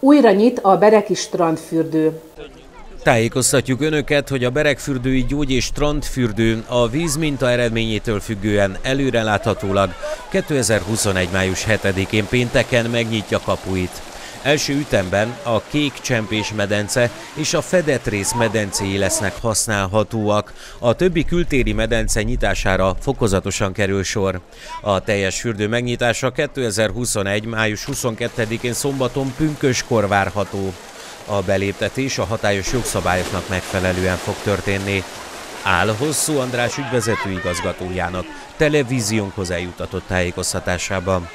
Újra nyit a Bereki strandfürdő. Tájékoztatjuk Önöket, hogy a Berekfürdői Gyógy és Strandfürdő a vízminta eredményétől függően előreláthatólag 2021. május 7-én pénteken megnyitja kapuit. Első ütemben a Kék Csempés medence és a Fedett rész medencéi lesznek használhatóak. A többi kültéri medence nyitására fokozatosan kerül sor. A teljes fürdő megnyitása 2021. május 22-én szombaton pünköskor várható. A beléptetés a hatályos jogszabályoknak megfelelően fog történni. Áll Hosszú András ügyvezető igazgatójának televíziónkhoz eljutatott tájékoztatásában.